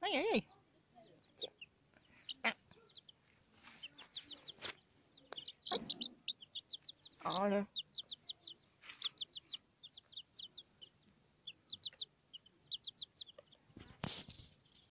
nói gì à. ờ